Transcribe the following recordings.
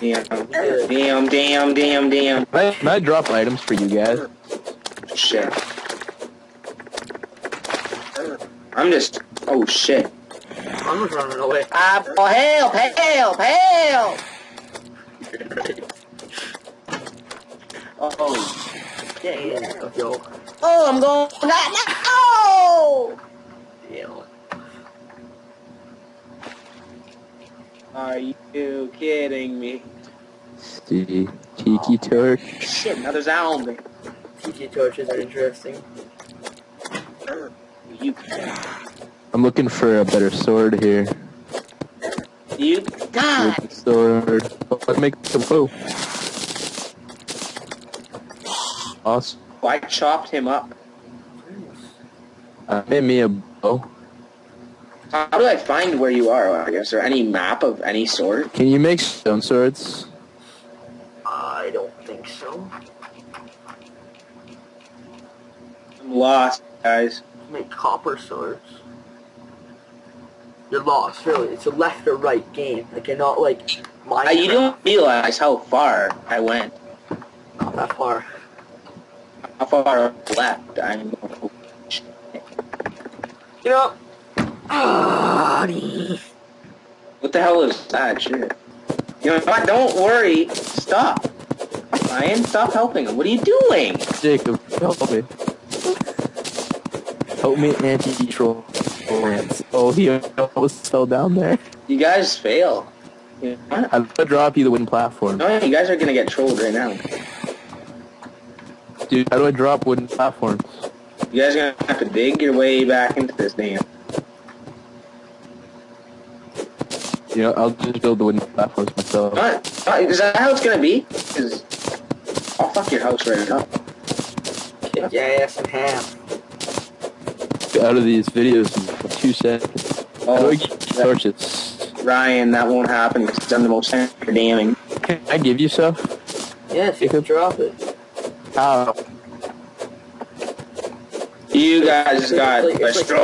Damn, damn, damn, damn, damn. Can I, can I drop items for you guys? Shit. I'm just. Oh shit. I'm just running away. Ah, oh, help, help, help! Oh. Yeah, yeah. yo. Oh, I'm going. No! Damn. Are you kidding me? The Tiki oh, Torch. Shit, now another zombie. Tiki torches are interesting. You, I'm looking for a better sword here. you die. Wooden sword. Oh, let's make some bow. Awesome. Oh, I chopped him up. I made me a bow. How do I find where you are? I guess, or any map of any sort? Can you make stone swords? I don't think so. I'm lost, guys. Make copper swords. You're lost, really. It's a left or right game. I cannot like Minecraft. Uh, you don't realize how far I went. Not that far. How far left I'm. You know. What the hell is that shit? You know what? Don't worry. Stop. Ryan, stop helping him. What are you doing? Jacob, help me. Help me anti-troll. Oh, he almost fell down there. You guys fail. You know what? I'm gonna drop you the wooden platform. No, you guys are gonna get trolled right now. Dude, how do I drop wooden platforms? You guys are gonna have to dig your way back into this damn. You know, I'll just build the wooden platforms myself. What? What? Is that how it's gonna be? 'Cause I'll fuck your house right up. Kick your ass in half. Out of these videos in two seconds. Oh, I get torches? Ryan, that won't happen. 'cause I'm the most damning. Can I give you stuff? Yes, you can drop it. How? You guys just got It's like- destroyed.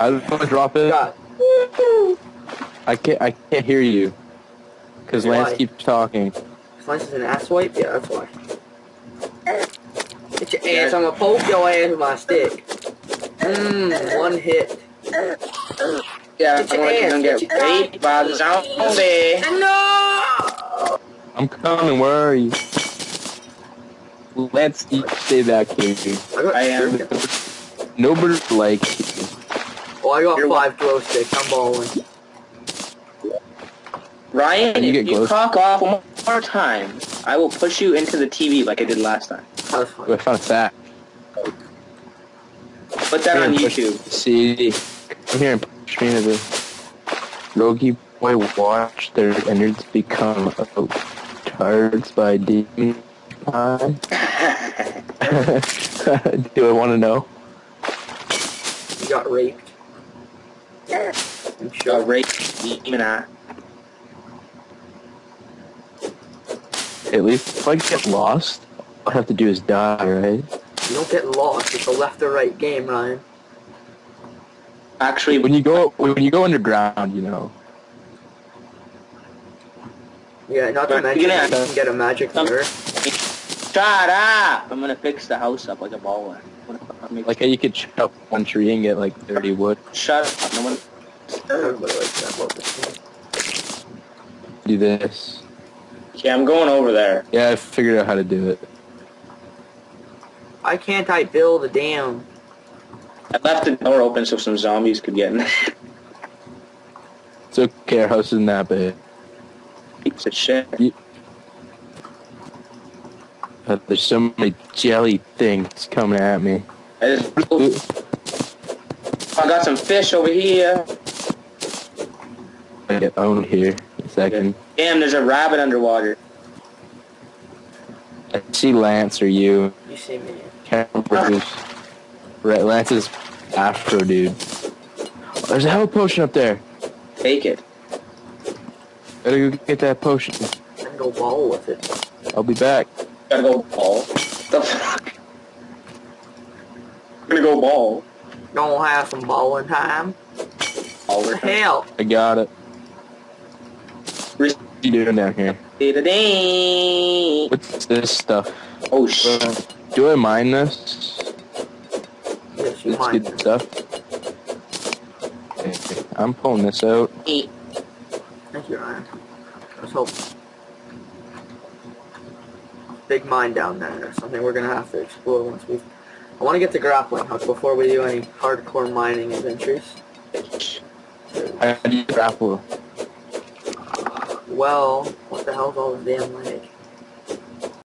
How do I drop it? God. I can't. I can't hear you. Cause Lance Why? keeps talking. Lance is an ass wipe? Yeah, that's why. Get your ass, I'm gonna poke your ass with my stick. Mmm, one hit. Yeah, Get I'm your gonna, ass, gonna get get your- raped by the zombie. No! I'm coming. Where are you? Lance, you stay back here. I I am. stricken. Nobody likes you. Oh, I got You're five glow sticks. I'm balling. Ryan, You if you close. cock off one more time, I will push you into the TV like I did last time. That was I fun. found a fact. Put that on YouTube. See, come here and push me into the Rogi Boy watch their innards become tards by demon pie. Do I want to know? You got raped. I'm Got sure. raped, demon eye. At least if I get lost, all I have to do is die, right? You don't get lost. It's a left or right game, Ryan. Actually, When you go when you go underground, you know. Yeah, not to mention you're you can get a magic Um, mirror. shut up! I'm gonna fix the house up like a baller. What the fuck makes- Like how you could chop one tree and get like 30 wood. shut up! No one. Everybody likes that about this game. Do this. Yeah, I'm going over there. Yeah, I figured out how to do it. Why can't I build a dam? I left the door open so some zombies could get in. It's okay, our house isn't that big. Piece of shit. Uh, there's so many jelly things coming at me. I just. I got some fish over here. I get owned here in a second. Damn, there's a rabbit underwater. I see Lance or you. You see me. Can't remember. Right, Lance is Astro dude. Oh, there's a health potion up there. Take it. Gotta go get that potion. I can go ball with it. I'll be back. Gotta go ball. The fuck? I'm gonna go ball. Gonna have some balling time. All the the hell? I got it. What you doing down here? What's this stuff? Oh shit. Uh, do I mine this? Yes, you mind. good stuff. Okay, I'm pulling this out. Thank you, Ryan. Let's hope. Big mine down there. Something we're gonna have to explore once we. I want to get to grappling hook before we do any hardcore mining adventures. How do you grapple? Well, what the hell's all this damn leg?